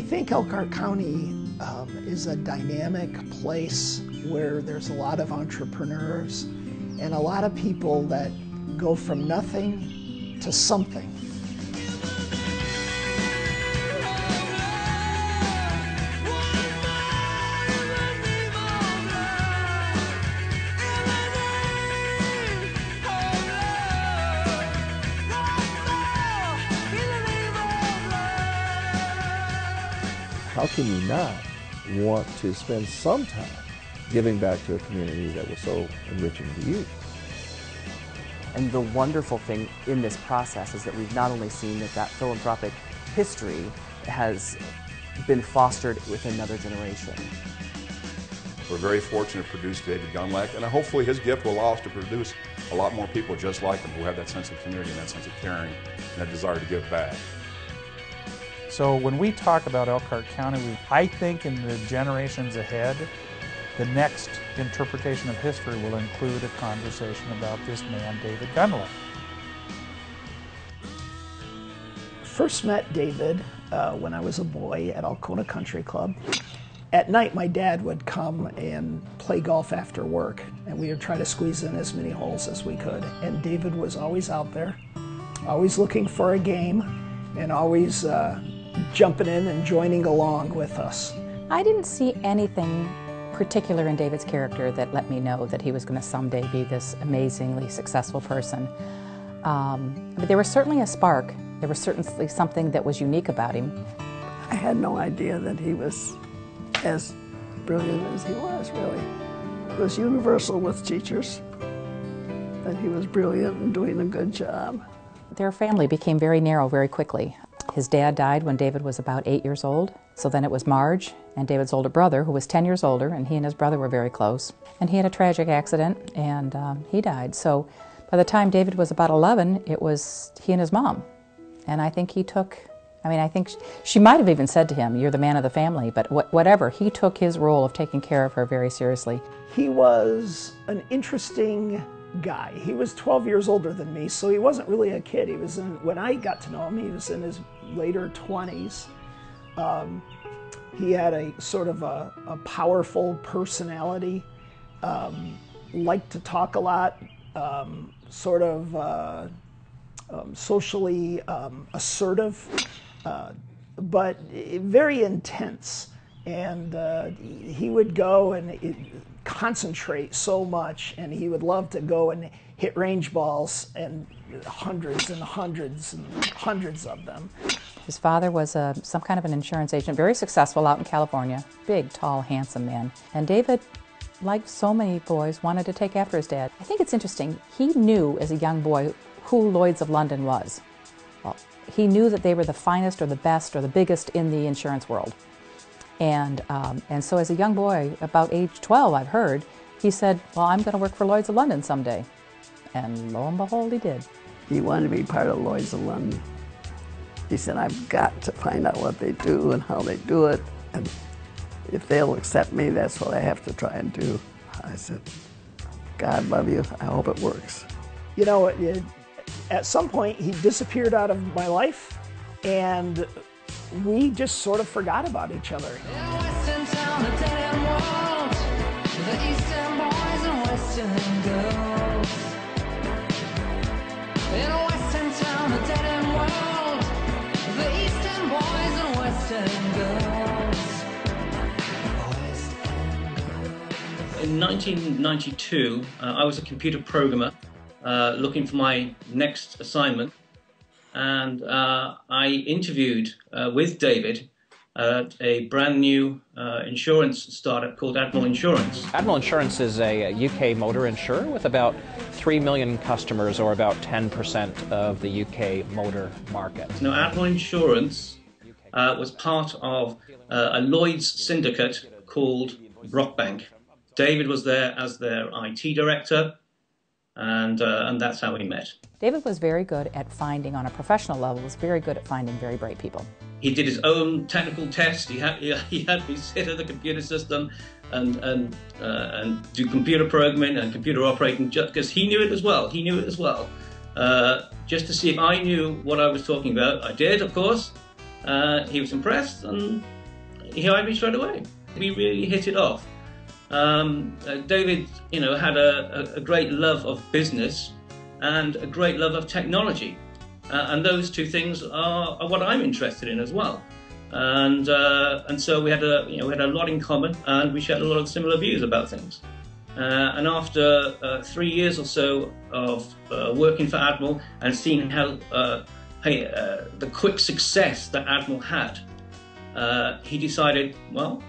I think Elkhart County um, is a dynamic place where there's a lot of entrepreneurs and a lot of people that go from nothing to something. Can you not want to spend some time giving back to a community that was so enriching to you? And the wonderful thing in this process is that we've not only seen that that philanthropic history has been fostered with another generation. We're very fortunate to produce David Gundlach, and hopefully his gift will allow us to produce a lot more people just like him who have that sense of community and that sense of caring and that desire to give back. So when we talk about Elkhart County, we, I think in the generations ahead, the next interpretation of history will include a conversation about this man, David Gundlach. First met David uh, when I was a boy at Elcona Country Club. At night, my dad would come and play golf after work, and we would try to squeeze in as many holes as we could. And David was always out there, always looking for a game, and always uh, jumping in and joining along with us. I didn't see anything particular in David's character that let me know that he was going to someday be this amazingly successful person. Um, but there was certainly a spark. There was certainly something that was unique about him. I had no idea that he was as brilliant as he was, really. It was universal with teachers that he was brilliant and doing a good job. Their family became very narrow very quickly. His dad died when David was about eight years old. So then it was Marge and David's older brother, who was 10 years older, and he and his brother were very close. And he had a tragic accident and um, he died. So by the time David was about 11, it was he and his mom. And I think he took, I mean, I think she might have even said to him, You're the man of the family, but wh whatever, he took his role of taking care of her very seriously. He was an interesting guy. He was 12 years older than me, so he wasn't really a kid. He was in, when I got to know him, he was in his later 20s. Um, he had a sort of a, a powerful personality, um, liked to talk a lot, um, sort of uh, um, socially um, assertive, uh, but very intense. And uh, he would go and it, concentrate so much, and he would love to go and hit range balls and hundreds and hundreds and hundreds of them. His father was a, some kind of an insurance agent, very successful out in California. Big, tall, handsome man. And David, like so many boys, wanted to take after his dad. I think it's interesting. He knew as a young boy who Lloyd's of London was. Well, he knew that they were the finest or the best or the biggest in the insurance world. And, um, and so as a young boy, about age 12, I've heard, he said, well, I'm going to work for Lloyd's of London someday. And lo and behold, he did. He wanted to be part of Lloyd's of London. He said, I've got to find out what they do and how they do it. And if they'll accept me, that's what I have to try and do. I said, God love you. I hope it works. You know, it, at some point, he disappeared out of my life, and we just sort of forgot about each other. In 1992, uh, I was a computer programmer uh, looking for my next assignment, and uh, I interviewed uh, with David at a brand new uh, insurance startup called Admiral Insurance. Admiral Insurance is a UK motor insurer with about 3 million customers, or about 10% of the UK motor market. Now, Admiral Insurance uh, was part of uh, a Lloyd's syndicate called Brockbank. David was there as their IT director, and, uh, and that's how we met. David was very good at finding, on a professional level, was very good at finding very bright people. He did his own technical test. He had, he had me sit at the computer system and, and, uh, and do computer programming and computer operating just because he knew it as well. He knew it as well. Uh, just to see if I knew what I was talking about. I did, of course. Uh, he was impressed and he hired me straight away. We really hit it off. Um, uh, David, you know, had a, a, great love of business and a great love of technology, uh, and those two things are, are, what I'm interested in as well. And uh, and so we had a you know we had a lot in common, and we shared a lot of similar views about things. Uh, and after uh, three years or so of uh, working for Admiral and seeing how hey, uh, the quick success that Admiral had, uh, he decided, well,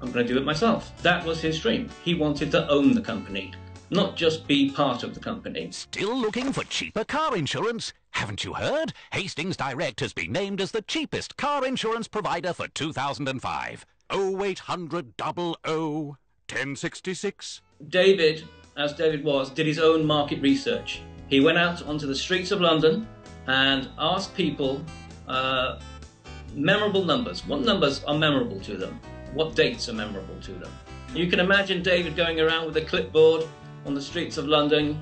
I'm going to do it myself. That was his dream. He wanted to own the company, not just be part of the company. Still looking for cheaper car insurance? Haven't you heard? Hastings Direct has been named as the cheapest car insurance provider for 2005. 0800 00 1066. David, as David was, did his own market research. He went out onto the streets of London and ask people uh, memorable numbers. What numbers are memorable to them? What dates are memorable to them? You can imagine David going around with a clipboard on the streets of London,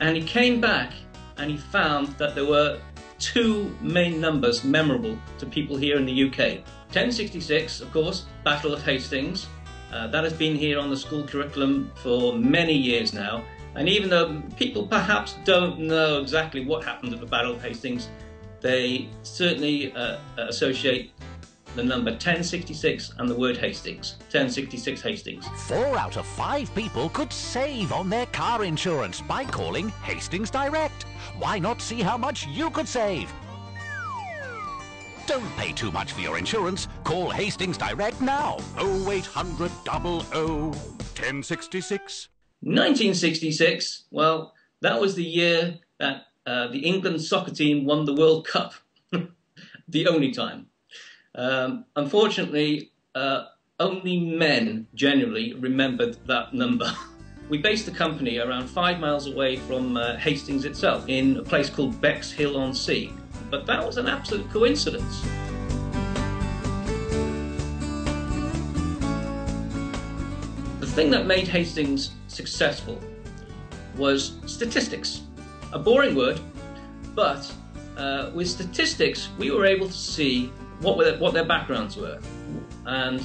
and he came back and he found that there were two main numbers memorable to people here in the UK. 1066, of course, Battle of Hastings. Uh, that has been here on the school curriculum for many years now. And even though people perhaps don't know exactly what happened at the Battle of Hastings, they certainly uh, associate the number 1066 and the word Hastings. 1066 Hastings. Four out of five people could save on their car insurance by calling Hastings Direct. Why not see how much you could save? Don't pay too much for your insurance. Call Hastings Direct now. 0800 00 1066. 1966, well, that was the year that uh, the England soccer team won the World Cup. the only time. Um, unfortunately, uh, only men generally remembered that number. we based the company around five miles away from uh, Hastings itself in a place called Bexhill-on-Sea. But that was an absolute coincidence. Thing that made Hastings successful was statistics. A boring word, but uh, with statistics, we were able to see what, were their, what their backgrounds were. And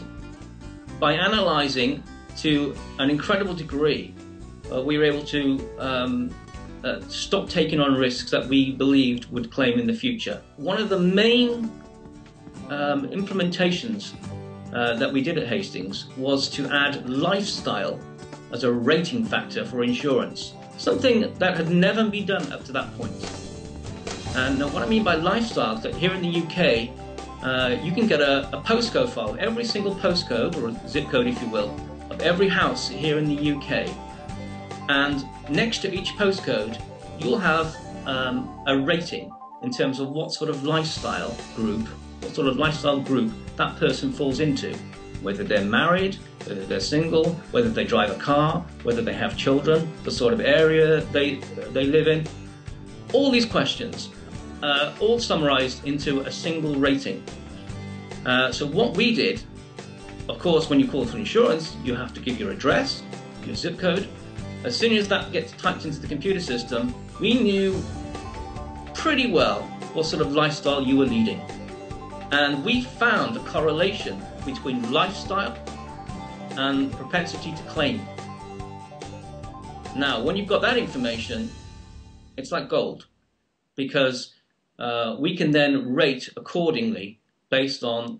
by analysing to an incredible degree, uh, we were able to um, uh, stop taking on risks that we believed would claim in the future. One of the main um, implementations uh, that we did at Hastings was to add lifestyle as a rating factor for insurance, something that had never been done up to that point. And what I mean by lifestyle is that here in the UK, uh, you can get a, a, postcode file, every single postcode, or zip code if you will, of every house here in the UK. And next to each postcode, you'll have um, a rating in terms of what sort of lifestyle group, what sort of lifestyle group that person falls into. Whether they're married, whether they're single, whether they drive a car, whether they have children, the sort of area they, they live in. All these questions uh, all summarized into a single rating. Uh, so what we did, of course, when you call for insurance, you have to give your address, your zip code. As soon as that gets typed into the computer system, we knew pretty well what sort of lifestyle you were leading. And we found a correlation between lifestyle and propensity to claim. Now, when you've got that information, it's like gold because uh, we can then rate accordingly based on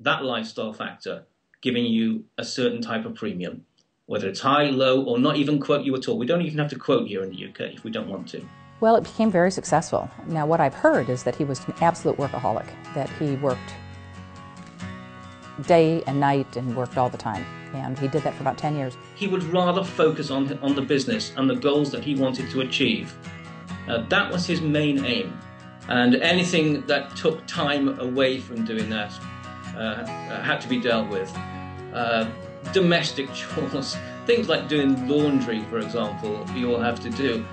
that lifestyle factor, giving you a certain type of premium, whether it's high, low, or not even quote you at all. We don't even have to quote here in the UK if we don't want to. Well, it became very successful. Now, what I've heard is that he was an absolute workaholic, that he worked day and night and worked all the time. And he did that for about 10 years. He would rather focus on, on the business and the goals that he wanted to achieve. Uh, that was his main aim. And anything that took time away from doing that uh, had to be dealt with. Uh, domestic chores, things like doing laundry, for example, you all have to do.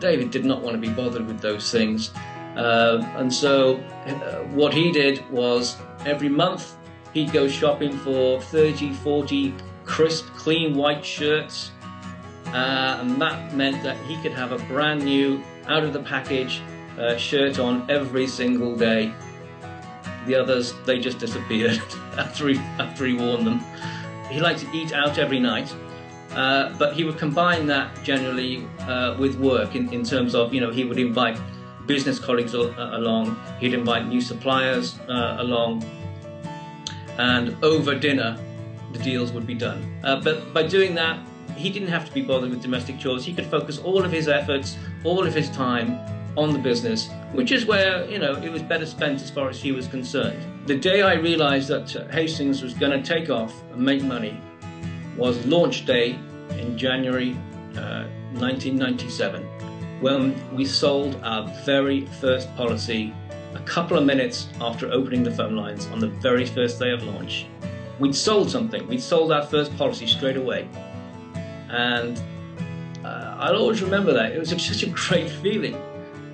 David did not want to be bothered with those things. Uh, and so uh, what he did was every month he'd go shopping for 30, 40 crisp, clean white shirts. Uh, and that meant that he could have a brand new, out of the package uh, shirt on every single day. The others, they just disappeared after he, after he warned them. He liked to eat out every night, uh, but he would combine that generally uh, with work in, in terms of, you know, he would invite business colleagues al- uh, along, he'd invite new suppliers uh, along, and over dinner, the deals would be done. Uh, but by doing that, he didn't have to be bothered with domestic chores. He could focus all of his efforts, all of his time on the business, which is where, you know, it was better spent as far as he was concerned. The day I realized that Hastings was going to take off and make money was launch day in January uh, 1997, when we sold our very first policy a couple of minutes after opening the phone lines on the very first day of launch. We'd sold something, we'd sold our first policy straight away. And uh, I'll always remember that. It was such a great feeling.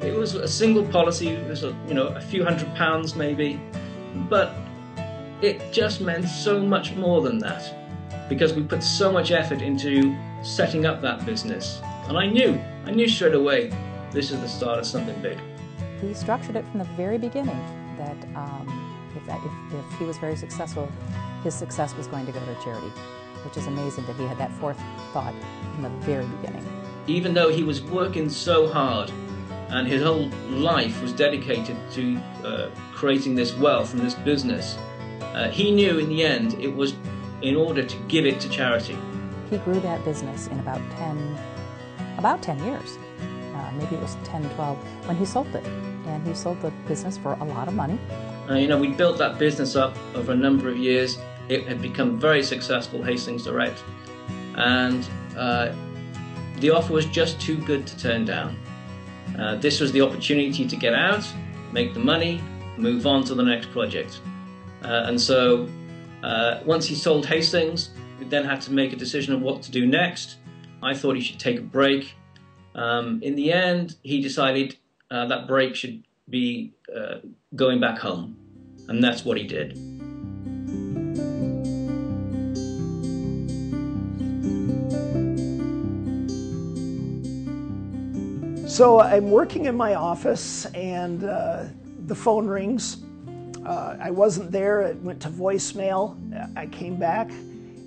It was a single policy, it was a, you know, a few hundred pounds maybe, but it just meant so much more than that because we put so much effort into setting up that business. And I knew, I knew straight away this is the start of something big. He structured it from the very beginning that um, if, that, if, if he was very successful, his success was going to go to charity, which is amazing that he had that forethought from the very beginning. Even though he was working so hard and his whole life was dedicated to uh, creating this wealth and this business, uh, he knew in the end it was in order to give it to charity. He grew that business in about 10, about 10 years. Uh, maybe it was 10, 12 when he sold it. And he sold the business for a lot of money. Uh, you know, we built that business up over a number of years. It had become very successful, Hastings Direct. And uh, the offer was just too good to turn down. Uh, this was the opportunity to get out, make the money, move on to the next project. Uh, and so uh, once he sold Hastings, we then had to make a decision of what to do next. I thought he should take a break. Um, in the end, he decided uh, that break should be uh, going back home, and that's what he did. So I'm working in my office, and uh, the phone rings. Uh, I wasn't there, it went to voicemail. I came back,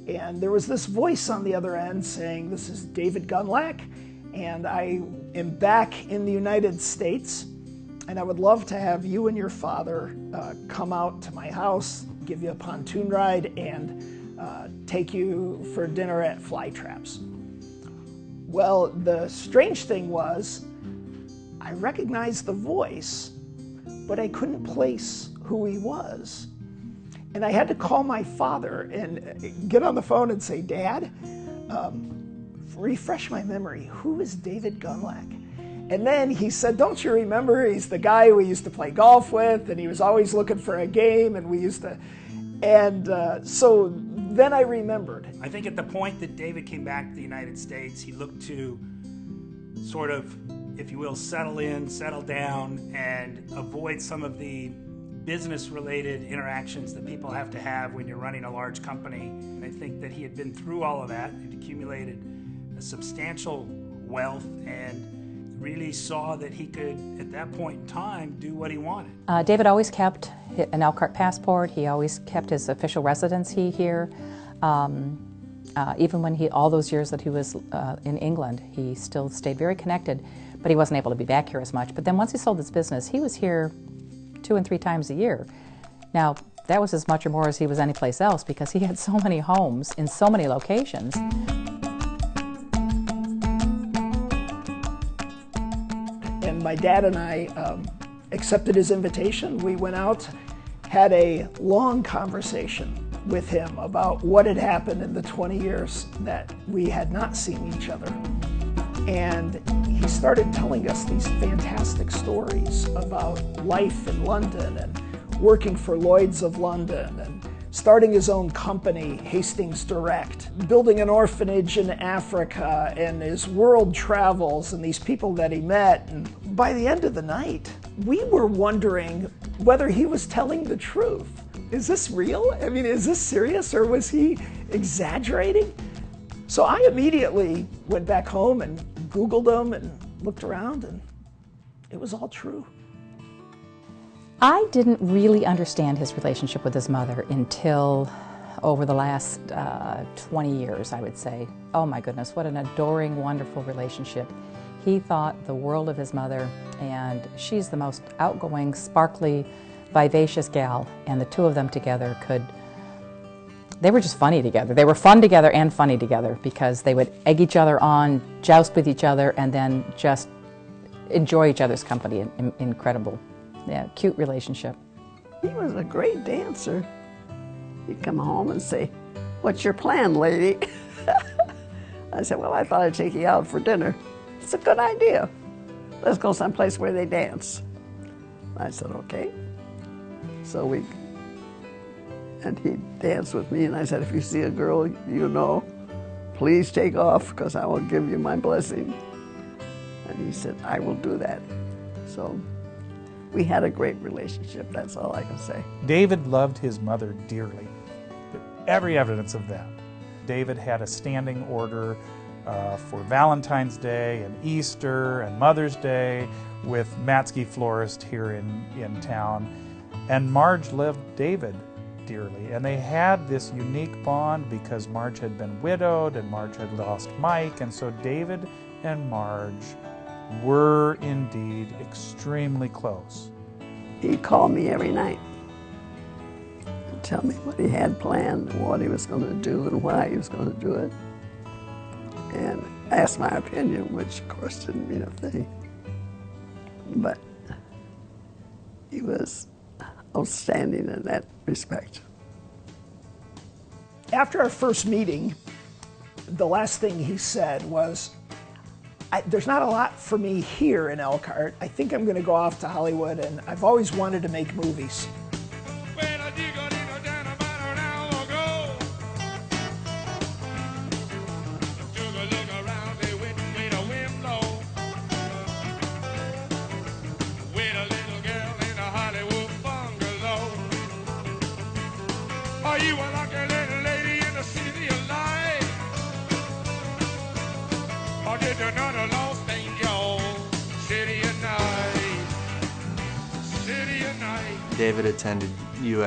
and there was this voice on the other end saying, This is David Gundlach, and I am back in the United States, and I would love to have you and your father uh, come out to my house, give you a pontoon ride, and uh, take you for dinner at Fly Traps. Well, the strange thing was, I recognized the voice, but I couldn't place who he was. And I had to call my father and get on the phone and say, Dad, um, refresh my memory. Who is David Gundlach? And then he said, Don't you remember? He's the guy we used to play golf with, and he was always looking for a game, and we used to. And uh, so then I remembered. I think at the point that David came back to the United States, he looked to sort of, if you will, settle in, settle down, and avoid some of the business related interactions that people have to have when you're running a large company. And I think that he had been through all of that and accumulated a substantial wealth and really saw that he could, at that point in time, do what he wanted. Uh, David always kept an Elkhart passport. He always kept his official residency here. Um, uh, even when he, all those years that he was uh, in England, he still stayed very connected, but he wasn't able to be back here as much. But then once he sold his business, he was here two and three times a year. Now, that was as much or more as he was anyplace else because he had so many homes in so many locations. And my dad and I um, accepted his invitation. We went out, had a long conversation with him about what had happened in the 20 years that we had not seen each other. And he started telling us these fantastic stories about life in London and working for Lloyd's of London and starting his own company, Hastings Direct, building an orphanage in Africa and his world travels and these people that he met. And by the end of the night, we were wondering whether he was telling the truth. Is this real? I mean, is this serious or was he exaggerating? So I immediately went back home and Googled them and looked around, and it was all true. I didn't really understand his relationship with his mother until over the last uh, 20 years, I would say. Oh my goodness, what an adoring, wonderful relationship. He thought the world of his mother, and she's the most outgoing, sparkly, vivacious gal, and the two of them together could. They were just funny together. They were fun together and funny together because they would egg each other on, joust with each other, and then just enjoy each other's company. In, incredible, yeah, cute relationship. He was a great dancer. He'd come home and say, What's your plan, lady? I said, Well, I thought I'd take you out for dinner. It's a good idea. Let's go someplace where they dance. I said, Okay. So we, and he danced with me, and I said, If you see a girl you know, please take off because I will give you my blessing. And he said, I will do that. So we had a great relationship, that's all I can say. David loved his mother dearly. Every evidence of that. David had a standing order uh, for Valentine's Day and Easter and Mother's Day with Matsky Florist here in, in town. And Marge loved David dearly. And they had this unique bond because Marge had been widowed and Marge had lost Mike. And so David and Marge were indeed extremely close. He'd call me every night and tell me what he had planned, what he was going to do, and why he was going to do it. And ask my opinion, which of course didn't mean a thing. But he was outstanding in that respect. After our first meeting, the last thing he said was, there's not a lot for me here in Elkhart. I think I'm going to go off to Hollywood, and I've always wanted to make movies.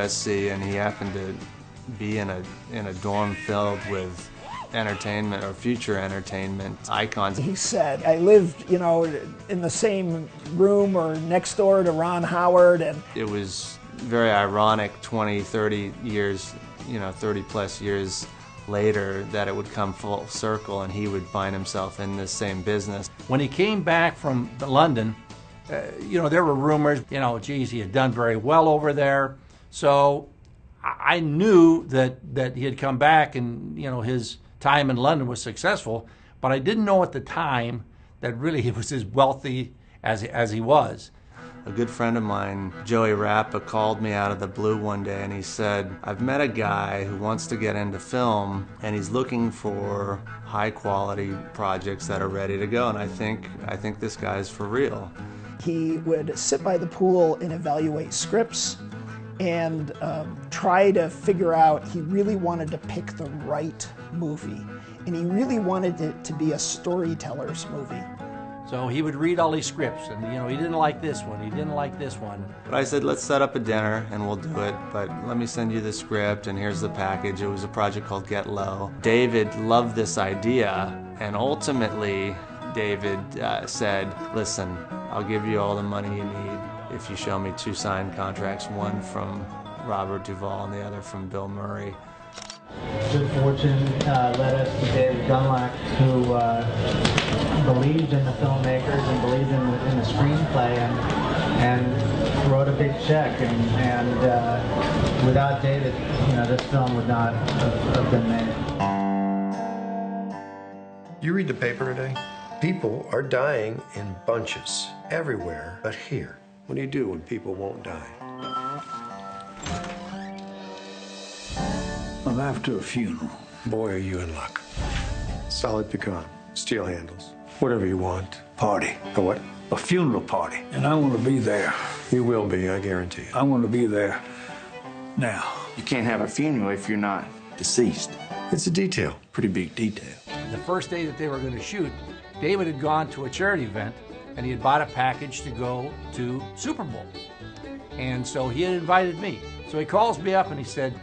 USC and he happened to be in a in a dorm filled with entertainment or future entertainment icons. He said, I lived, you know, in the same room or next door to Ron Howard, and It was very ironic 20, 30 years, you know, 30 plus years later that it would come full circle and he would find himself in this same business. When he came back from London, uh, you know, there were rumors, you know, geez, he had done very well over there. So I I knew that, that he had come back and, you know, his time in London was successful, but I didn't know at the time that really he was as wealthy as, as he was. A good friend of mine, Joey Rappa, called me out of the blue one day and he said, I've met a guy who wants to get into film and he's looking for high quality projects that are ready to go. And I think, I think this guy's for real. he would sit by the pool and evaluate scripts and um, try to figure out he really wanted to pick the right movie and he really wanted it to be a storyteller's movie So he would read all these scripts, and you know he didn't like this one, he didn't like this one. But I said, let's set up a dinner and we'll do it. But let me send you the script and here's the package. It was a project called Get Low. David loved this idea, and ultimately, David uh, said, listen, I'll give you all the money you need if you show me two signed contracts, one from Robert Duvall and the other from Bill Murray. Good fortune uh, led us to David Dunlap, who uh, believed in the filmmakers and believed in the, in the screenplay and, and wrote a big check. And, and uh, without David, you know, this film would not have, have been made. You read the paper today? People are dying in bunches everywhere but here. What do you do when people won't die? I'm after a funeral. Boy, are you in luck. Solid pecan, steel handles, whatever you want. Party. A what? A funeral party. And I want to be there. You will be, I guarantee it. I want to be there now. You can't have a funeral if you're not deceased. It's a detail. Pretty big detail. The first day that they were going to shoot, David had gone to a charity event and he had bought a package to go to Super Bowl. And so he had invited me. So he calls me up and he said,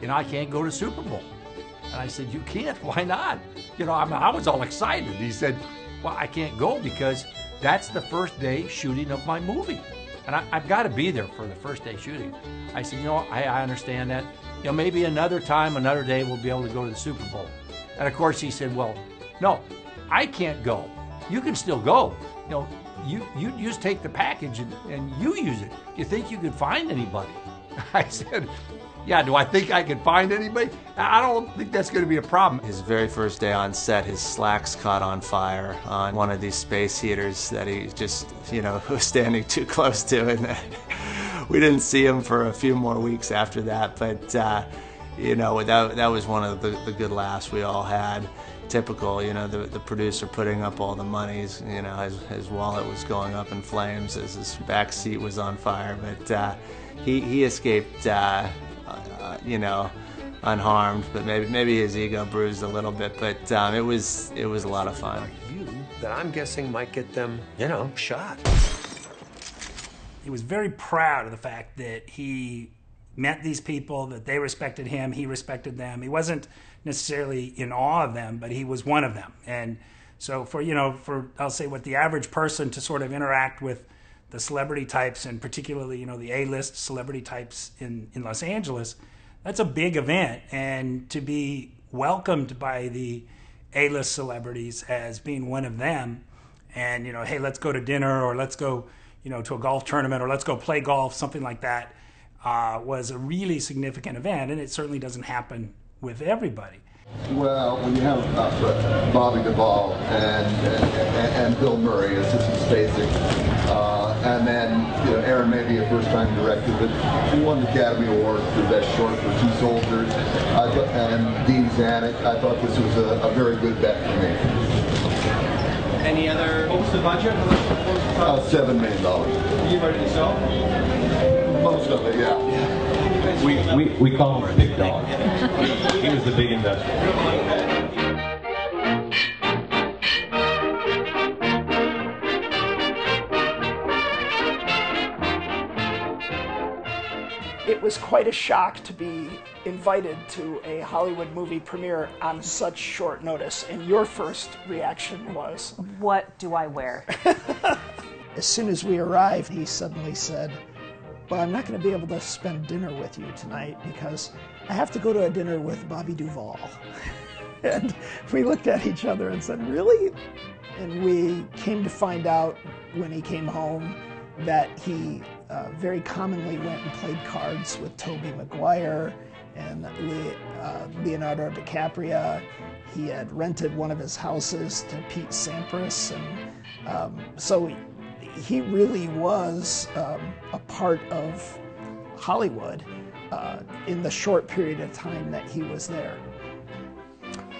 You know, I can't go to Super Bowl. And I said, You can't? Why not? You know, I, mean, I was all excited. He said, Well, I can't go because that's the first day shooting of my movie. And I, have got to be there for the first day shooting. I said, You know, I, I understand that. You know, maybe another time, another day, we'll be able to go to the Super Bowl. And of course, he said, Well, no, I can't go. You can still go. You know, you, you just take the package and, and you use it. Do You think you could find anybody? I said, yeah, do I think I can find anybody? I don't think that's going to be a problem. His very first day on set, his slacks caught on fire on one of these space heaters that he just, you know, was standing too close to. And we didn't see him for a few more weeks after that. But, uh, you know, that, that was one of the, the good laughs we all had typical, you know, the, the producer putting up all the monies, you know, his, his wallet was going up in flames as his back seat was on fire, but uh, he, he escaped, uh, uh, you know, unharmed, but maybe maybe his ego bruised a little bit, but um, it was it was a lot of fun. You that I'm guessing might get them, you know, shot. He was very proud of the fact that he met these people, that they respected him, he respected them. He wasn't necessarily in awe of them, but he was one of them. And so for, you know, for, I'll say what the average person to sort of interact with the celebrity types and particularly, you know, the A-list celebrity types in, in Los Angeles, that's a big event. And to be welcomed by the A-list celebrities as being one of them and, you know, hey, let's go to dinner or let's go, you know, to a golf tournament or let's go play golf, something like that, uh, was a really significant event. And it certainly doesn't happen with everybody. Well, when you have uh, Bobby Duvall and, and, and Bill Murray as Sissy Spacek, uh, and then you know Aaron may be a first-time director, but he won the Academy Award for Best Short for Two Soldiers, th- and Dean Zanuck. I thought this was a, a very good bet for me. Any other? What was the budget? Uh, Seven million dollars. You ready to sell? Most of it, yeah. We, we, we call him a big dog. he was the big investor. It was quite a shock to be invited to a Hollywood movie premiere on such short notice, and your first reaction was What do I wear? As soon as we arrived, he suddenly said, Well, I'm not going to be able to spend dinner with you tonight because I have to go to a dinner with Bobby Duvall. and we looked at each other and said, Really? And we came to find out when he came home that he uh, very commonly went and played cards with Tobey Maguire and Le- uh, Leonardo DiCaprio. He had rented one of his houses to Pete Sampras, and um, so he, really was um, a part of Hollywood uh, in the short period of time that he was there.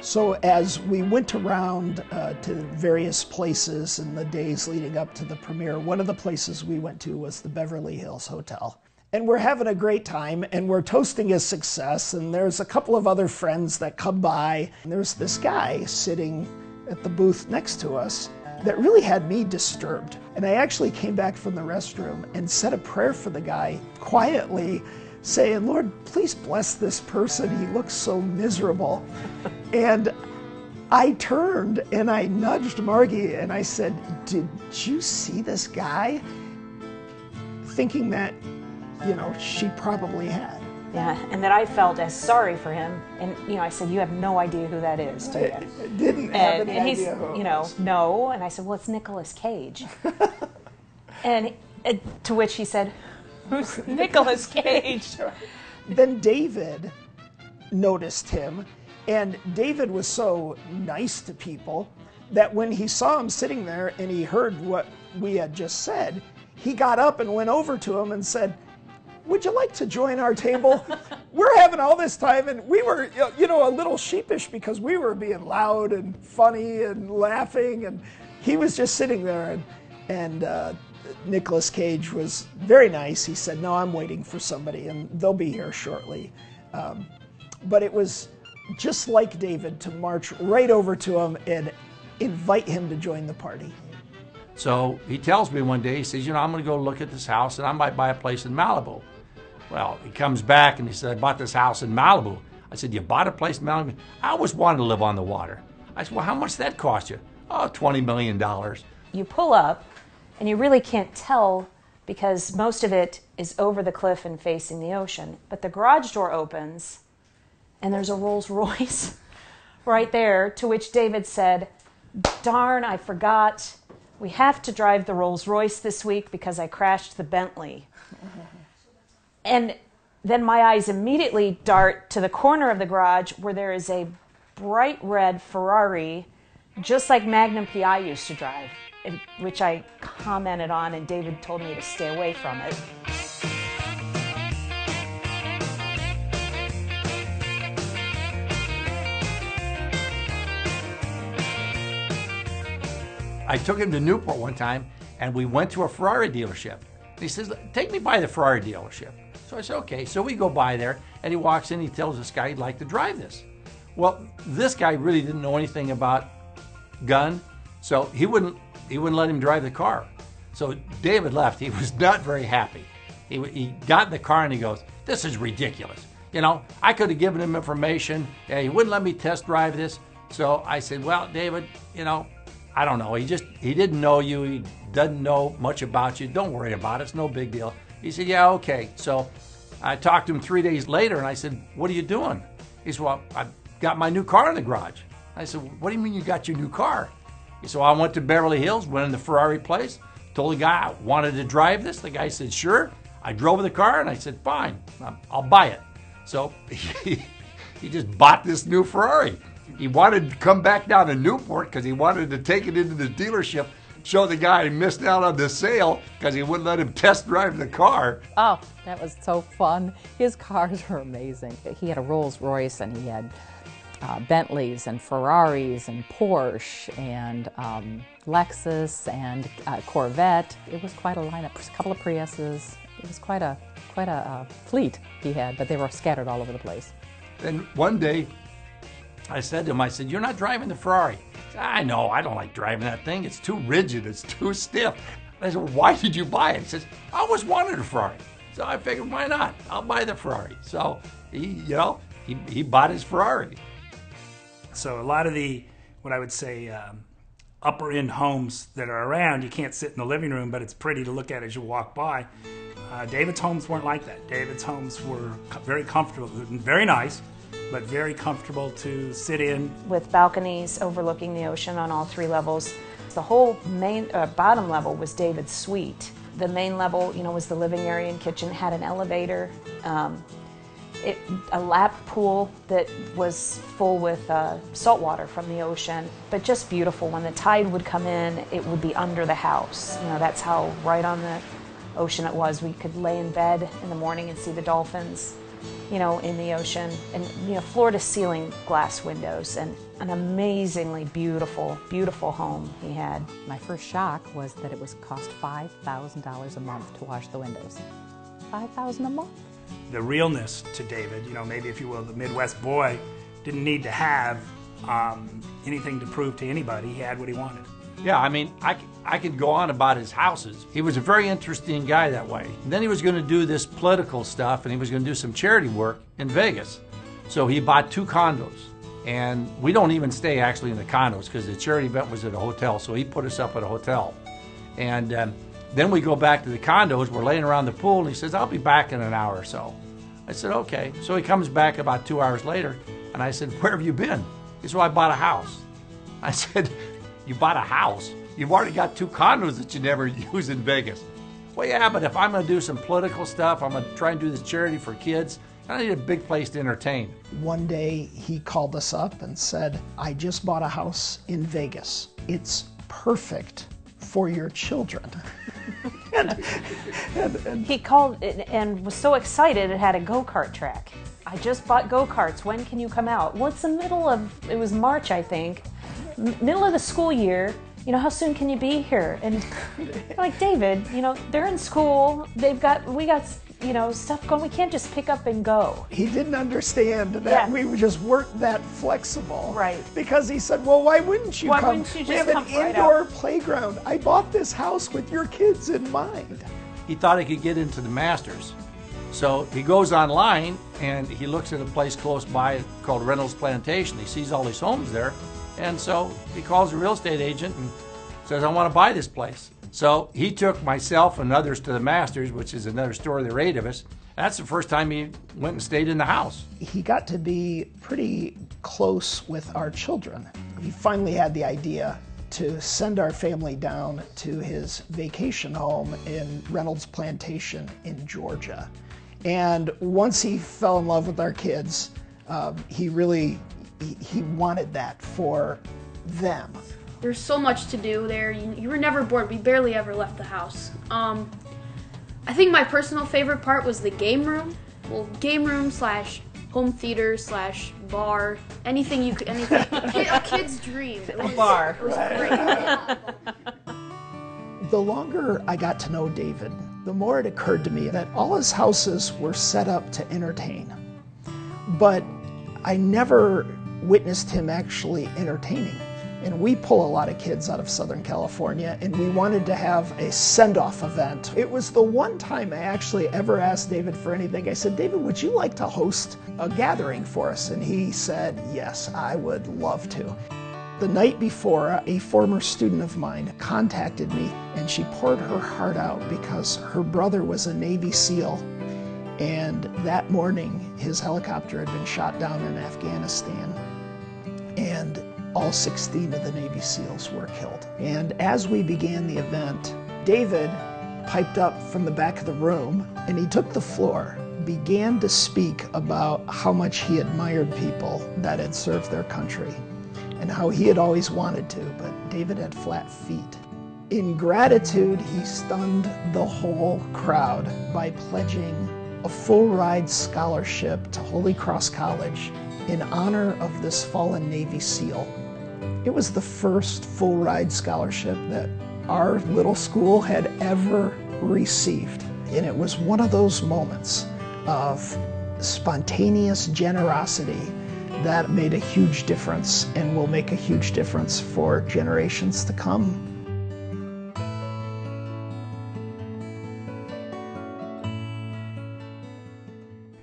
So as we went around uh, to various places in the days leading up to the premiere, one of the places we went to was the Beverly Hills Hotel. And we're having a great time and we're toasting his success. And there's a couple of other friends that come by. And there's this guy sitting at the booth next to us that really had me disturbed. And I actually came back from the restroom and said a prayer for the guy quietly saying, Lord, please bless this person. He looks so miserable. and I turned and I nudged Margie and I said, Did you see this guy? Thinking that, you know, she probably had. Yeah, and that I felt as sorry for him. And, you know, I said, You have no idea who that is, do you? I didn't have and, any and he's, idea who you know, no. And I said, Well, it's Nicolas Cage. and uh, to which he said, Who's Nicolas Cage? then David noticed him, and David was so nice to people that when he saw him sitting there and he heard what we had just said, he got up and went over to him and said, Would you like to join our table? we're having all this time, and we were, you know, a little sheepish because we were being loud and funny and laughing, and he was just sitting there, and, and uh, Nicolas Cage was very nice. He said, No, I'm waiting for somebody, and they'll be here shortly. Um, but it was just like David to march right over to him and invite him to join the party. So he tells me one day, he says, You know, I'm going to go look at this house and I might buy a place in Malibu. Well, he comes back and he said, I bought this house in Malibu. I said, You bought a place in Malibu? I always wanted to live on the water. I said, Well, how much that cost you? Oh, $20 million. You pull up, and you really can't tell because most of it is over the cliff and facing the ocean. But the garage door opens, and there's a Rolls Royce right there, to which David said, Darn, I forgot. We have to drive the Rolls Royce this week because I crashed the Bentley. And then my eyes immediately dart to the corner of the garage where there is a bright red Ferrari, just like Magnum PI used to drive, which I commented on, and David told me to stay away from it. I took him to Newport one time and we went to a Ferrari dealership. He says, Take me by the Ferrari dealership. So I said, Okay. So we go by there and he walks in, he tells this guy he'd like to drive this. Well, this guy really didn't know anything about gun, so he wouldn't he wouldn't let him drive the car. So David left. He was not very happy. He, he got in the car and he goes, This is ridiculous. You know, I could have given him information. and he wouldn't let me test drive this. So I said, Well, David, you know, I don't know. He just he didn't know you. He doesn't know much about you. Don't worry about it. It's no big deal. He said, "Yeah, okay." So I talked to him three days later, and I said, "What are you doing?" He said, "Well, I got my new car in the garage." I said, "What do you mean you got your new car?" He said, well, "I went to Beverly Hills, went in the Ferrari place, told the guy I wanted to drive this. The guy said, "Sure." I drove the car, and I said, "Fine, I'll- I'll buy it." So he, he just bought this new Ferrari. He wanted to come back down to Newport because he wanted to take it into the dealership, show the guy he missed out on the sale because he wouldn't let him test drive the car. Oh, that was so fun. His cars were amazing. He had a Rolls Royce and he had uh, Bentleys and Ferraris and Porsche and um, Lexus and uh, Corvette. It was quite a lineup. A couple of Priuses. It was quite a quite a uh, fleet he had, but they were scattered all over the place. And one day, I said to him, I said, You're not driving the Ferrari. I know, I don't like driving that thing. It's too rigid, it's too stiff. I said, Why did you buy it? He says, I always wanted a Ferrari. So I figured, Why not? I'll buy the Ferrari. So he, you know, he, he bought his Ferrari. So a lot of the, what I would say, um, upper end homes that are around, you can't sit in the living room, but it's pretty to look at as you walk by. Uh, David's homes weren't like that. David's homes were very comfortable, and very nice, but very comfortable to sit in. with balconies overlooking the ocean on all three levels. The whole main uh, bottom level was David's suite. The main level, you know, was the living area and kitchen. Had an elevator, um, it, a lap pool that was full with uh, salt water from the ocean, but just beautiful. When the tide would come in, it would be under the house. You know, that's how right on the ocean it was. We could lay in bed in the morning and see the dolphins you know, in the ocean, and you know, floor to ceiling glass windows, and an amazingly beautiful, beautiful home he had. My first shock was that it was cost five thousand dollars a month to wash the windows. Five thousand a month. The realness to David, you know, maybe if you will, the Midwest boy didn't need to have um, anything to prove to anybody. He had what he wanted. Yeah, I mean, I, I could go on about his houses. He was a very interesting guy that way. And then he was going to do this political stuff and he was going to do some charity work in Vegas. So he bought two condos. And we don't even stay actually in the condos because the charity event was at a hotel. So he put us up at a hotel. And um, then we go back to the condos. We're laying around the pool and he says, I'll be back in an hour or so. I said, okay. So he comes back about two hours later and I said, where have you been? He said, well, I bought a house. I said, You bought a house? You've already got two condos that you never use in Vegas. Well, yeah, but if I'm going to do some political stuff, I'm going to try and do this charity for kids, I need a big place to entertain. One day he called us up and said, I just bought a house in Vegas. It's perfect for your children. He called it and was so excited it had a go kart track. I just bought go karts. When can you come out? Well, it's the middle of it was March, I think, M- middle of the school year. You know, how soon can you be here? And like David, you know, they're in school. They've got we got you know, stuff going. We can't just pick up and go. He didn't understand that Yeah. we just weren't that flexible. Right. Because he said, well, why wouldn't you Why come? wouldn't you we just have an right indoor playground. I bought this house with your kids in mind. He thought he could get into the Masters. So he goes online and he looks at a place close by called Reynolds Plantation. He sees all these homes there. And so he calls a real estate agent and says, I want to buy this place. So he took myself and others to the Masters, which is another story. There eight of us. That's the first time he went and stayed in the house. He got to be pretty close with our children. He finally had the idea to send our family down to his vacation home in Reynolds Plantation in Georgia. And once he fell in love with our kids, um, he really he, he wanted that for them. There's so much to do there. You, you were never bored. We barely ever left the house. Um, I think my personal favorite part was the game room. Well, game room slash home theater slash bar. Anything you could, anything. a, kid, a kid's dream. It was, bar. It was great. The longer I got to know David, the more it occurred to me that all his houses were set up to entertain. But I never witnessed him actually entertaining. And we pull a lot of kids out of Southern California, and we wanted to have a send off event. It was the one time I actually ever asked David for anything. I said, David, would you like to host a gathering for us? And he said, Yes, I would love to. The night before, a former student of mine contacted me and she poured her heart out because her brother was a Navy SEAL. And that morning, his helicopter had been shot down in Afghanistan. All 16 of the Navy SEALs were killed. And as we began the event, David piped up from the back of the room and he took the floor, began to speak about how much he admired people that had served their country and how he had always wanted to, but David had flat feet. In gratitude, he stunned the whole crowd by pledging a full ride scholarship to Holy Cross College in honor of this fallen Navy SEAL. It was the first full ride scholarship that our little school had ever received. And it was one of those moments of spontaneous generosity that made a huge difference and will make a huge difference for generations to come.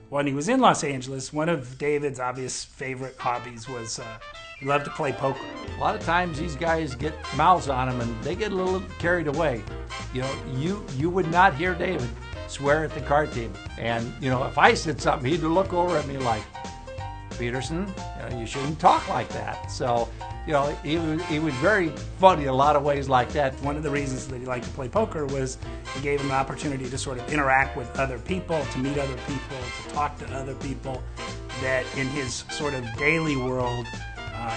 When he was in Los Angeles, one of David's obvious favorite hobbies was uh, he loved to play poker. A lot of times these guys get mouths on them and they get a little carried away. You know, you you would not hear David swear at the card table. And you know, if I said something, he'd look over at me like, Peterson, you, know, you shouldn't talk like that. So, you know, he was, he was very funny a lot of ways like that. One of the reasons that he liked to play poker was it gave him an opportunity to sort of interact with other people, to meet other people, to talk to other people that in his sort of daily world,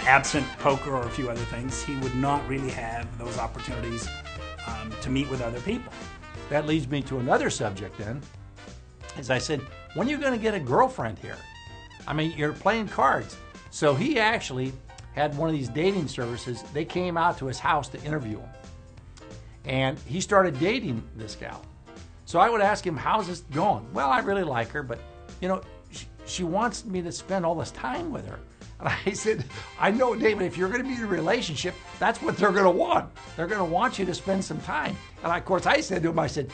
absent poker or a few other things, he would not really have those opportunities um, to meet with other people. That leads me to another subject then. As I said, when are you going to get a girlfriend here? I mean, you're playing cards. So he actually had one of these dating services. They came out to his house to interview him. And he started dating this gal. So I would ask him, How's this going? Well, I really like her, but, you know, she, she wants me to spend all this time with her. And I said, I know, David, if you're going to be in a relationship, that's what they're going to want. They're going to want you to spend some time. And of course, I said to him, I said,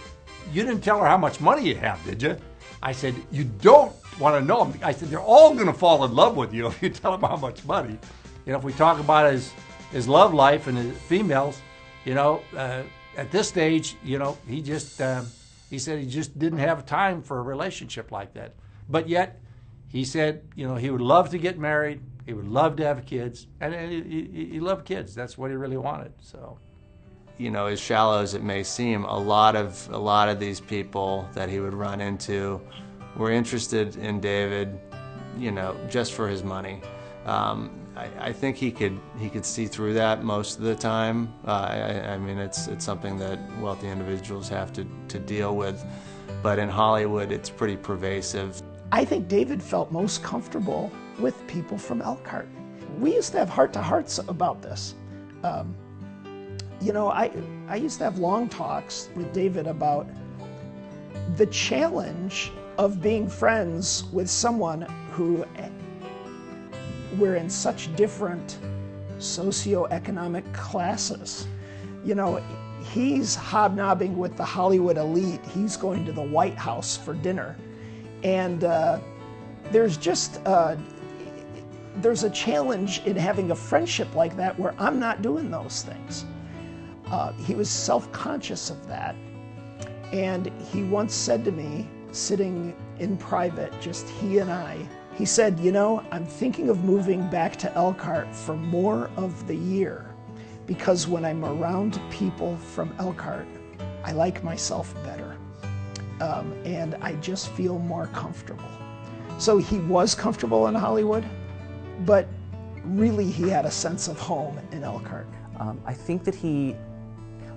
You didn't tell her how much money you have, did you? I said, You don't want to know. I said, They're all going to fall in love with you if you tell them how much money. You know, if we talk about his, his love life and his females, you know, uh, at this stage, you know, he just, um, he said he just didn't have time for a relationship like that. But yet, he said, you know, he would love to get married. He would love to have kids, and he, he, loved kids. That's what he really wanted. So, you know, as shallow as it may seem, a lot of a lot of these people that he would run into were interested in David, you know, just for his money. Um, I, I, think he could he could see through that most of the time. Uh, I, I, mean, it's it's something that wealthy individuals have to, to deal with, but in Hollywood, it's pretty pervasive. I think David felt most comfortable with people from Elkhart. We used to have heart to hearts about this. Um, you know, I, I used to have long talks with David about the challenge of being friends with someone who we're in such different socioeconomic classes. You know, he's hobnobbing with the Hollywood elite. He's going to the White House for dinner. And uh, there's just, uh, there's a challenge in having a friendship like that where I'm not doing those things. Uh, he was self-conscious of that. And he once said to me, sitting in private, just he and I, he said, You know, I'm thinking of moving back to Elkhart for more of the year because when I'm around people from Elkhart, I like myself better. Um, and I just feel more comfortable. So he was comfortable in Hollywood, but really he had a sense of home in Elkhart. Um, I think that he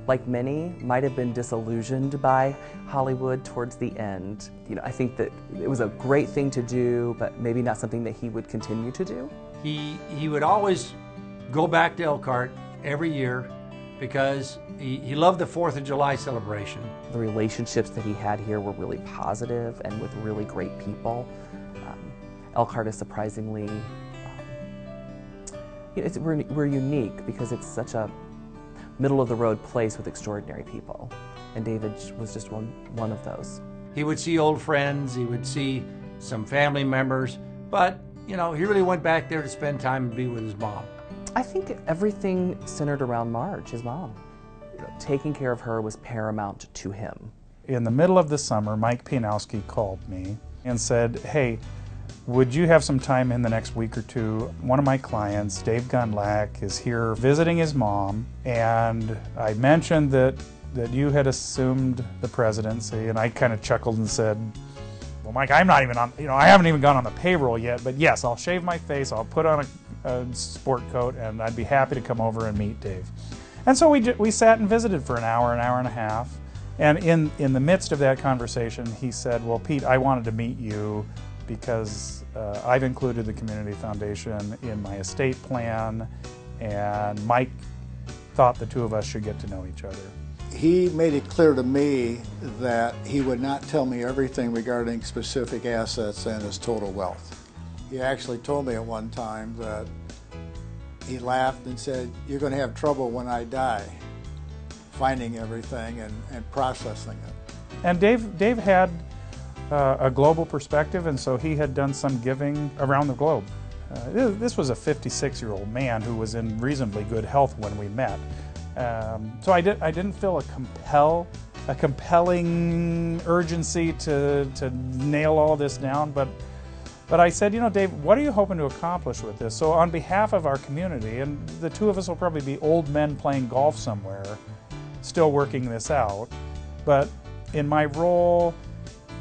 like many, might have been disillusioned by Hollywood towards the end. You know, I think that it was a great thing to do, but maybe not something that he would continue to do. He, he would always go back to Elkhart every year because he, he loved the Fourth of July celebration. The relationships that he had here were really positive and with really great people. Um, Elkhart is surprisingly, um, know, we're, we're unique because it's such a middle of the road place with extraordinary people. And David was just one, one of those. He would see old friends, he would see some family members, but, you know, he really went back there to spend time and be with his mom. I think everything centered around Marge, his mom. taking care of her was paramount to him. In the middle of the summer, Mike Pianowski called me and said, Hey, would you have some time in the next week or two? One of my clients, Dave Gundlach, is here visiting his mom, and I mentioned that that you had assumed the presidency, and I kind of chuckled and said, "Well, Mike, I'm not even on. You know, I haven't even gone on the payroll yet. But yes, I'll shave my face. I'll put on a, a sport coat, and I'd be happy to come over and meet Dave." And so we we sat and visited for an hour, an hour and a half. And in, in the midst of that conversation, he said, Well, Pete, I wanted to meet you because uh, I've included the Community Foundation in my estate plan, and Mike thought the two of us should get to know each other. He made it clear to me that he would not tell me everything regarding specific assets and his total wealth. He actually told me at one time that he laughed and said, You're going to have trouble when I die finding everything and, and processing it. And Dave, Dave had uh, a global perspective, and so he had done some giving around the globe. Uh, this was a 56 year old man who was in reasonably good health when we met. Um, so I, did, I didn't feel a compel a compelling urgency to, to nail all this down, but but I said, you know, Dave, what are you hoping to accomplish with this? So, on behalf of our community, and the two of us will probably be old men playing golf somewhere, still working this out, but in my role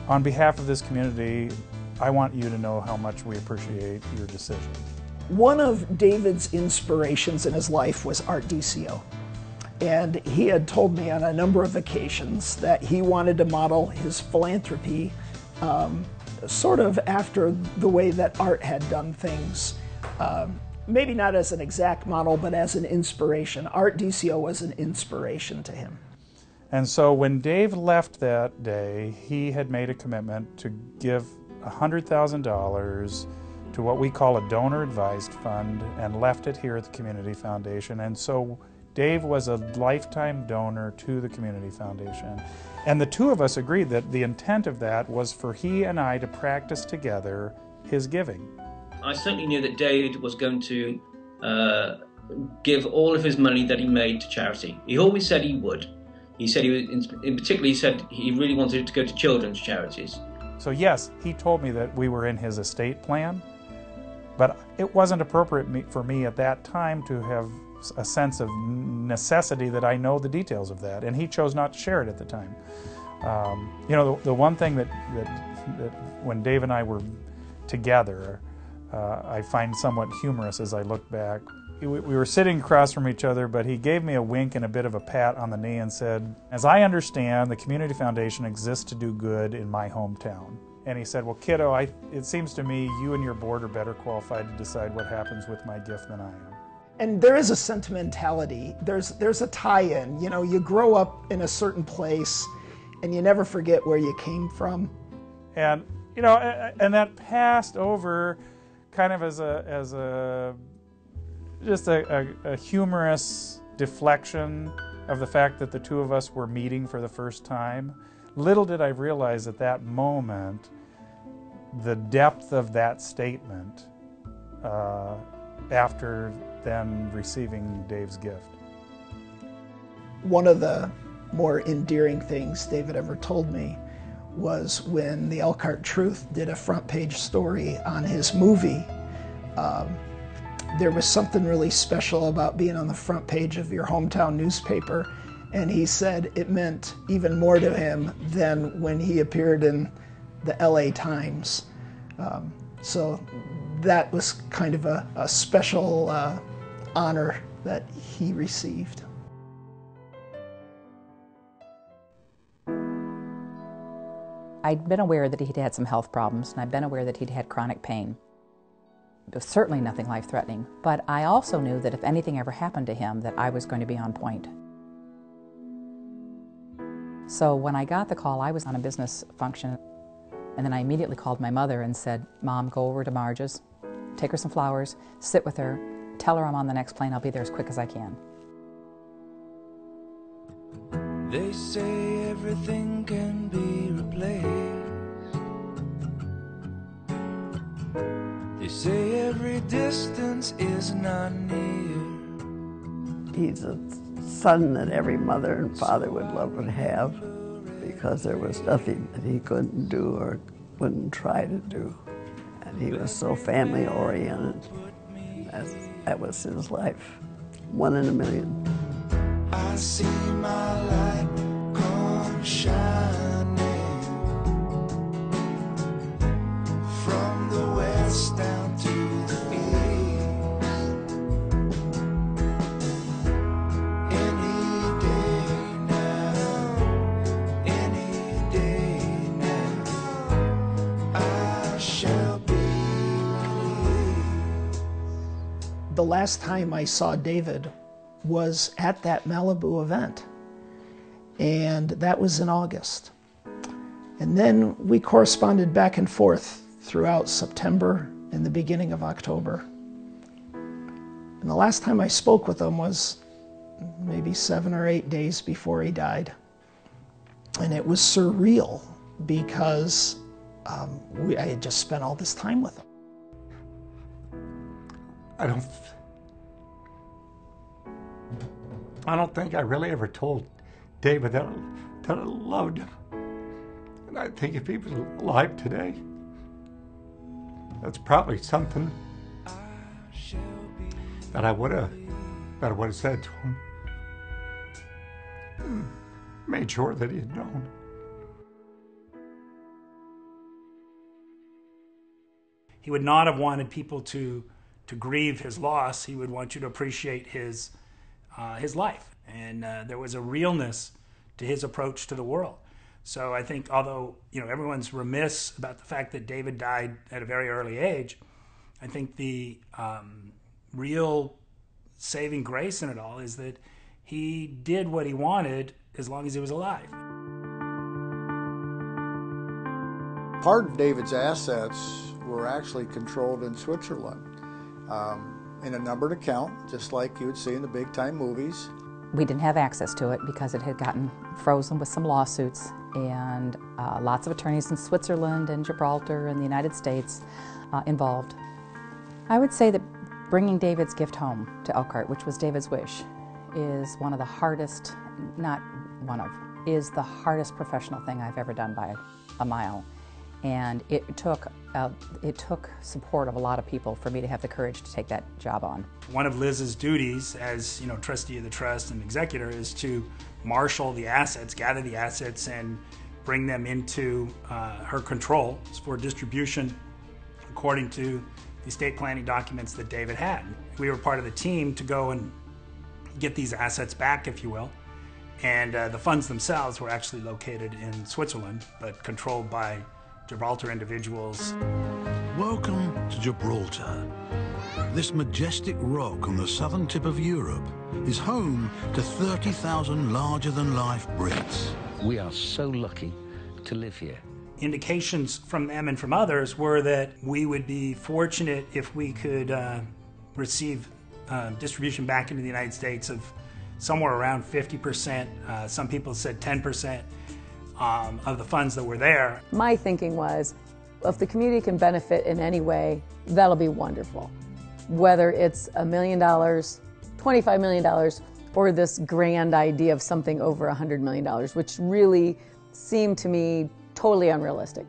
on behalf of this community, I want you to know how much we appreciate your decision. One of David's inspirations in his life was Art Decio. And he had told me on a number of occasions that he wanted to model his philanthropy um, sort of after the way that Art had done things. Um, maybe not as an exact model, but as an inspiration. Art Decio was an inspiration to him. And so when Dave left that day, he had made a commitment to give $100,000 to what we call a donor advised fund and left it here at the Community Foundation. And so Dave was a lifetime donor to the Community Foundation. And the two of us agreed that the intent of that was for he and I to practice together his giving. I certainly knew that Dave was going to uh, give all of his money that he made to charity. He always said he would. He said he was, in particular, he said he really wanted to go to children's charities. So yes, he told me that we were in his estate plan, but it wasn't appropriate for me at that time to have a sense of necessity that I know the details of that, and he chose not to share it at the time. Um, you know, the, the, one thing that, that, that when Dave and I were together, uh, I find somewhat humorous as I look back we were sitting across from each other, but he gave me a wink and a bit of a pat on the knee and said, As I understand, the Community Foundation exists to do good in my hometown. And he said, Well, kiddo, I, it seems to me you and your board are better qualified to decide what happens with my gift than I am. And there is a sentimentality, there's, there's a tie in. You know, you grow up in a certain place and you never forget where you came from. And you know, and that passed over kind of as a as a just a, a, a humorous deflection of the fact that the two of us were meeting for the first time. Little did I realize at that moment the depth of that statement uh, after then receiving Dave's gift. One of the more endearing things David ever told me was when the Elkhart Truth did a front page story on his movie. Um, there was something really special about being on the front page of your hometown newspaper, and he said it meant even more to him than when he appeared in the LA Times. Um, so that was kind of a, a special uh, honor that he received. I'd been aware that he'd had some health problems, and I'd been aware that he'd had chronic pain. It was certainly nothing life threatening, but I also knew that if anything ever happened to him, that I was going to be on point. So when I got the call, I was on a business function, and then I immediately called my mother and said, Mom, go over to Marge's, take her some flowers, sit with her, tell her I'm on the next plane, I'll be there as quick as I can. They say everything can be replaced. They say every distance is not near. He's a son that every mother and father would love to have because there was nothing that he couldn't do or wouldn't try to do. And he was so family oriented. That, that was his life. One in a million. I see my light shining The last time I saw David was at that Malibu event, and that was in August. And then we corresponded back and forth throughout September and the beginning of October. And the last time I spoke with him was maybe seven or eight days before he died. And it was surreal because um, we, I had just spent all this time with him. I don't. I don't think I really ever told David that, that I loved him. And I think if he was alive today, that's probably something that I would have that I would have said to him. Hmm. Made sure that he had known. He would not have wanted people to to grieve his loss. He would want you to appreciate his uh, his life, and uh, there was a realness to his approach to the world. So I think, although you know everyone's remiss about the fact that David died at a very early age, I think the um, real saving grace in it all is that he did what he wanted as long as he was alive. Part of David's assets were actually controlled in Switzerland um, in a numbered account, just like you would see in the big time movies. We didn't have access to it because it had gotten frozen with some lawsuits and uh, lots of attorneys in Switzerland and Gibraltar and the United States uh, involved. I would say that bringing David's gift home to Elkhart, which was David's wish, is one of the hardest, not one of, is the hardest professional thing I've ever done by a mile. And it took, uh, it took support of a lot of people for me to have the courage to take that job on. One of Liz's duties as you know trustee of the trust and executor is to marshal the assets, gather the assets, and bring them into uh, her control for distribution according to the estate planning documents that David had. We were part of the team to go and get these assets back, if you will. And uh, the funds themselves were actually located in Switzerland, but controlled by Gibraltar individuals. Welcome to Gibraltar. This majestic rock on the southern tip of Europe is home to 30,000 larger than life Brits. We are so lucky to live here. Indications from them and from others were that we would be fortunate if we could uh, receive uh, distribution back into the United States of somewhere around 50%. Uh, some people said 10% um, of the funds that were there. My thinking was if the community can benefit in any way, that'll be wonderful. Whether it's a million dollars, $25 million, or this grand idea of something over $100 million, which really seemed to me totally unrealistic.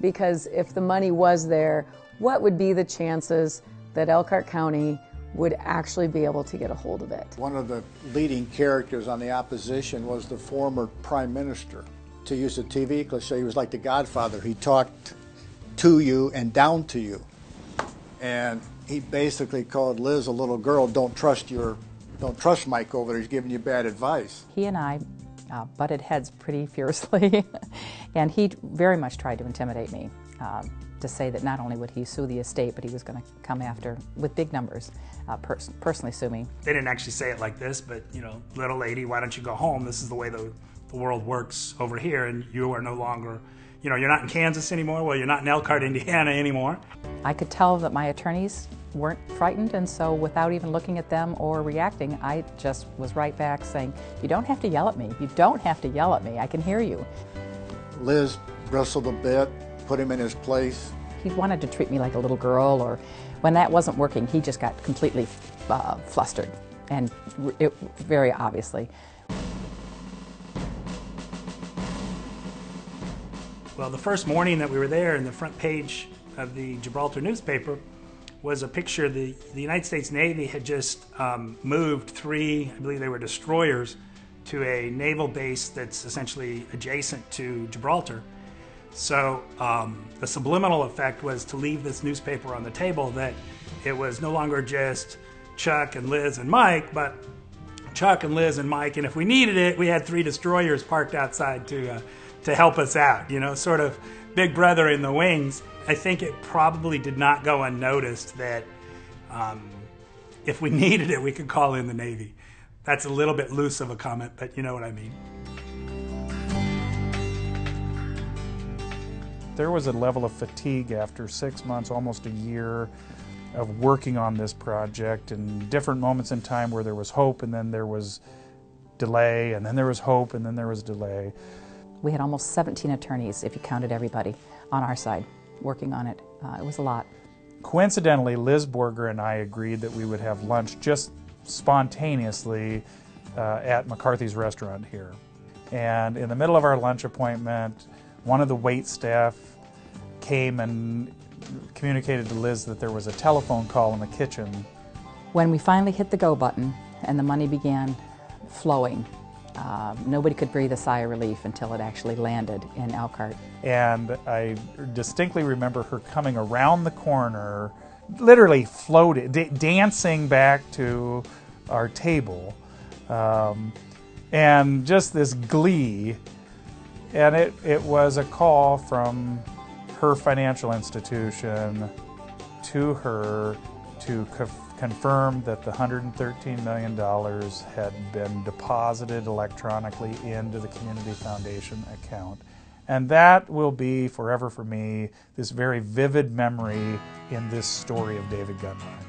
Because if the money was there, what would be the chances that Elkhart County would actually be able to get a hold of it? One of the leading characters on the opposition was the former prime minister. To use a TV cliche, he was like the godfather. He talked to you and down to you. And he basically called Liz a little girl, don't trust your don't trust Mike over there, he's giving you bad advice. He and I uh, butted heads pretty fiercely, and he very much tried to intimidate me uh, to say that not only would he sue the estate, but he was going to come after, with big numbers, uh, pers- personally sue me. They didn't actually say it like this, but you know, little lady, why don't you go home? This is the way the, the world works over here, and you are no longer, you know, you're not in Kansas anymore. Well, you're not in Elkhart, Indiana anymore. I could tell that my attorneys weren't frightened, and so without even looking at them or reacting, I just was right back saying, You don't have to yell at me. You don't have to yell at me. I can hear you. Liz wrestled a bit, put him in his place. He wanted to treat me like a little girl, or when that wasn't working, he just got completely uh, flustered, and it, very obviously. Well, the first morning that we were there, in the front page of the Gibraltar newspaper was a picture the, the United States Navy had just um, moved three, I believe they were destroyers, to a naval base that's essentially adjacent to Gibraltar. So um, the subliminal effect was to leave this newspaper on the table that it was no longer just Chuck and Liz and Mike, but Chuck and Liz and Mike, and if we needed it, we had three destroyers parked outside to uh, to help us out. You know, sort of Big Brother in the wings. I think it probably did not go unnoticed that um, if we needed it, we could call in the Navy. That's a little bit loose of a comment, but you know what I mean. There was a level of fatigue after six months, almost a year of working on this project, and different moments in time where there was hope and then there was delay, and then there was hope and then there was delay. We had almost 17 attorneys, if you counted everybody, on our side working on it. Uh, it was a lot. Coincidentally, Liz Borger and I agreed that we would have lunch just spontaneously uh, at McCarthy's restaurant here. And in the middle of our lunch appointment, one of the wait staff came and communicated to Liz that there was a telephone call in the kitchen. When we finally hit the go button and the money began flowing, uh, nobody could breathe a sigh of relief until it actually landed in Elkhart. And I distinctly remember her coming around the corner, literally floated, dancing back to our table, um, and just this glee. And it, it was a call from her financial institution to her to confirmed that the $113 million had been deposited electronically into the Community Foundation account. And that will be forever for me this very vivid memory in this story of David Gundlach.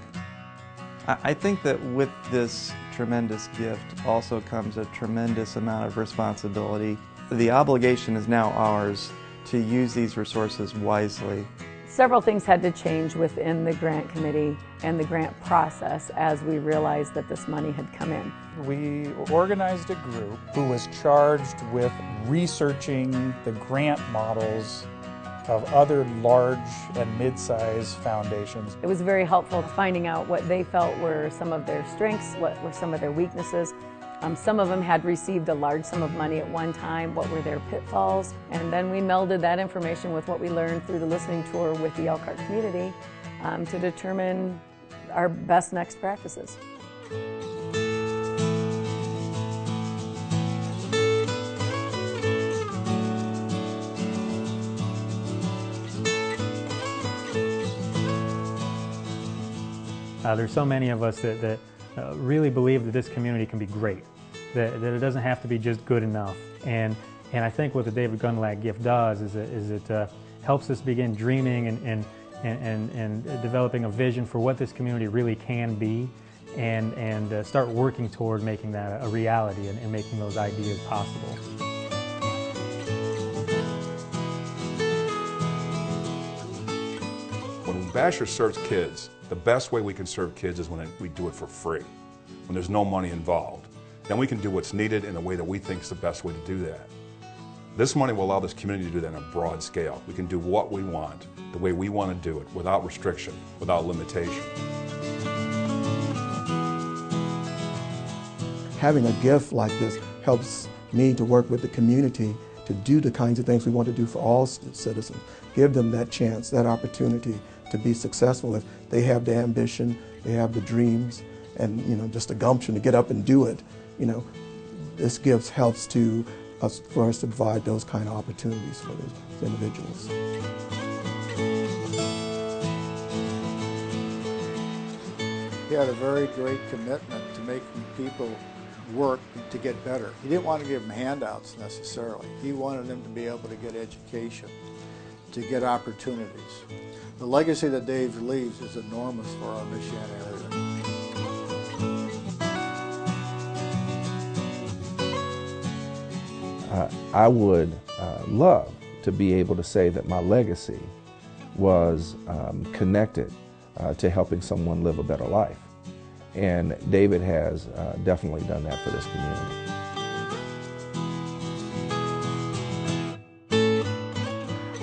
I think that with this tremendous gift also comes a tremendous amount of responsibility. The obligation is now ours to use these resources wisely Several things had to change within the grant committee and the grant process as we realized that this money had come in. We organized a group who was charged with researching the grant models of other large and mid-sized foundations. It was very helpful finding out what they felt were some of their strengths, what were some of their weaknesses, um, some of them had received a large sum of money at one time. What were their pitfalls? And then we melded that information with what we learned through the listening tour with the Elkhart community um, to determine our best next practices. Uh, there's so many of us that, that uh, really believe that this community can be great that, that it doesn't have to be just good enough. And And I think what the David Gundlach gift does is it, is it uh, helps us begin dreaming and, and, and, and, developing a vision for what this community really can be and, and uh, start working toward making that a reality and, and making those ideas possible. When Bashor serves kids, the best way we can serve kids is when we do it for free, when there's no money involved. Then we can do what's needed in a way that we think is the best way to do that. This money will allow this community to do that on a broad scale. We can do what we want, the way we want to do it, without restriction, without limitation. Having a gift like this helps me to work with the community to do the kinds of things we want to do for all citizens. Give them that chance, that opportunity to be successful if they have the ambition, they have the dreams, and you know just the gumption to get up and do it. You know, this gift helps to us for us to provide those kind of opportunities for those individuals. He had a very great commitment to making people work to get better. He didn't want to give them handouts necessarily. He wanted them to be able to get education, to get opportunities. The legacy that Dave leaves is enormous for our Michiana area. uh, I would uh, love to be able to say that my legacy was um, connected uh, to helping someone live a better life. And David has uh, definitely done that for this community.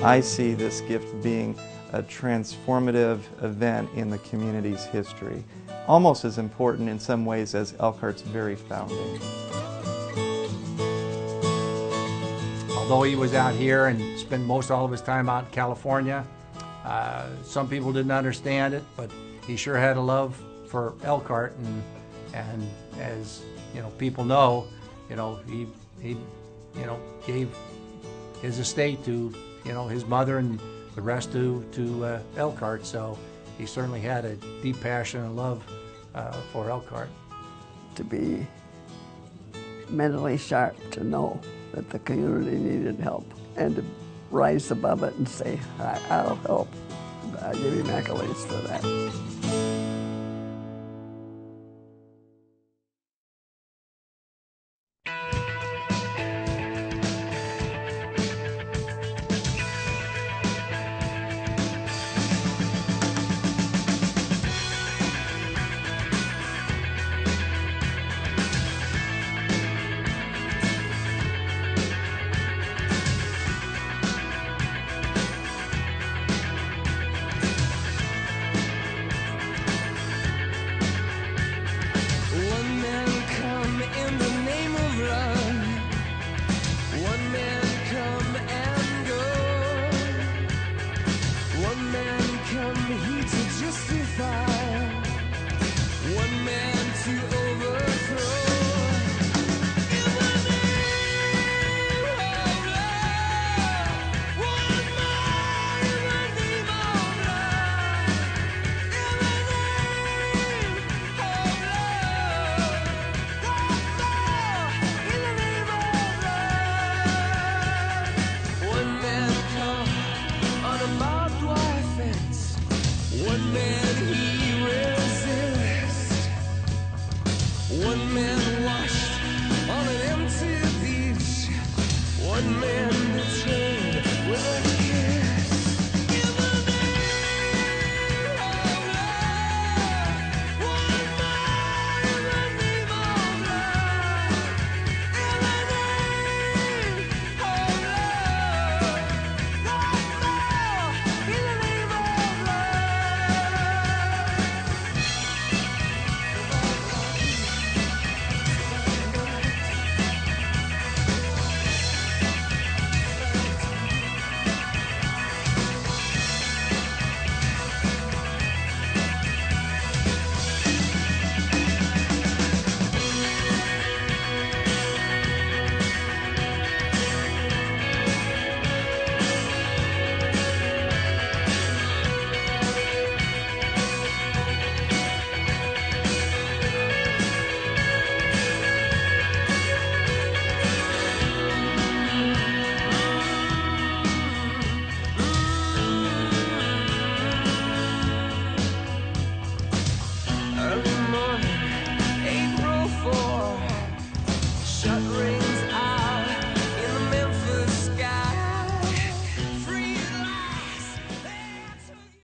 I see this gift being a transformative event in the community's history, almost as important in some ways as Elkhart's very founding. although he was out here and spent most all of his time out in California, uh, some people didn't understand it, but he sure had a love for Elkhart, and and as you know, people know, you know, he he you know gave his estate to you know his mother and the rest to to uh, Elkhart. So he certainly had a deep passion and love uh, for Elkhart. To be mentally sharp, to know that the community needed help and to rise above it and say, I, will help. I give you accolades for that.